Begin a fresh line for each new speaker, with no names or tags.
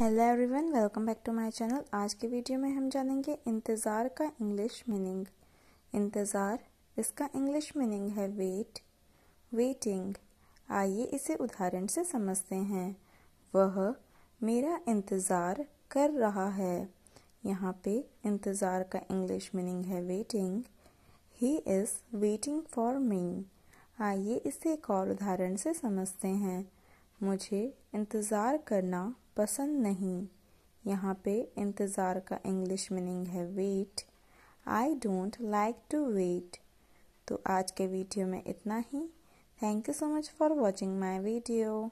Hello everyone welcome back to my channel आज के video में हम जानेंगे इंतज़ार का इंग्लिश मीनिंग इंतज़ार, इसका इंग्लिश मीनिंग है वेट वेटिंग आइए इसे उदाहरण से समझते हैं। वह मेरा इंतज़ार कर रहा है। यहाँ पे इंतज़ार का इंग्लिश मीनिंग है waiting he is waiting for me आइए इसे एक और उदाहरण से समझते हैं। मुझे इंतज़ार करना पसंद नहीं। यहाँ पे इंतज़ार का इंग्लिश मीनिंग है wait I don't like to wait तो आज के वीडियो में इतना ही। Thank you so much for watching my video